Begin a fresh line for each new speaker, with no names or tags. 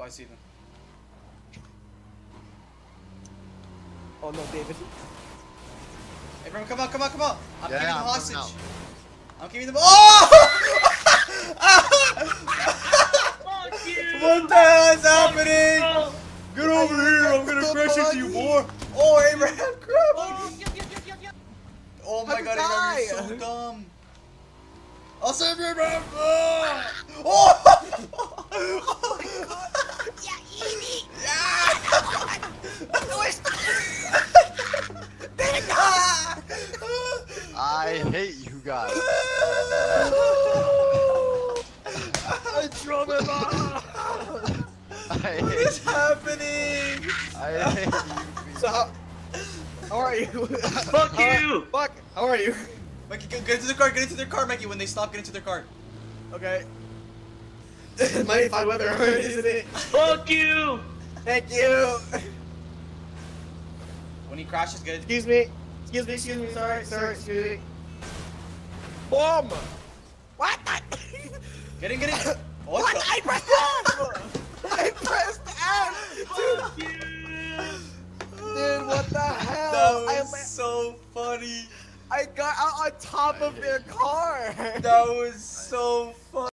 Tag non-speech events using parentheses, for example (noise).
Oh, I see them.
Oh no, David.
Everyone, come on, come on, come on! I'm
Yeah,
giving them
I'm
hostage.
out.
I'm giving them. Oh!
Fuck
what the hell is happening?
Oh,
Get over here! I'm gonna
The
crash into you,
buggy.
boy! Oh, Abraham, crap!
oh, yep, yep, yep, yep, yep.
Oh my
How'd
god, Abraham, you're so dumb. I'll save you, Abraham! Ah! Oh!
I hate you guys.
I drove him off.
I
What
hate,
is happening?
I hate you.
So how, how are you?
Fuck you!
Fuck. How are you?
Mikey, get get into the car, get into their car, Mikey. When they stop, get into their car.
Okay. Mighty fine weather, isn't (laughs) it?
Fuck you!
Thank you.
He crashes, good.
Excuse me. Excuse me. Excuse me. Sorry. Sorry. Excuse me. Bomb. What? the- (laughs)
get in, get in. (laughs) What?
What? I pressed F. (laughs) I pressed F.
You!
Dude, what the hell?
That
I,
was so funny.
I got out on top of their car.
That was so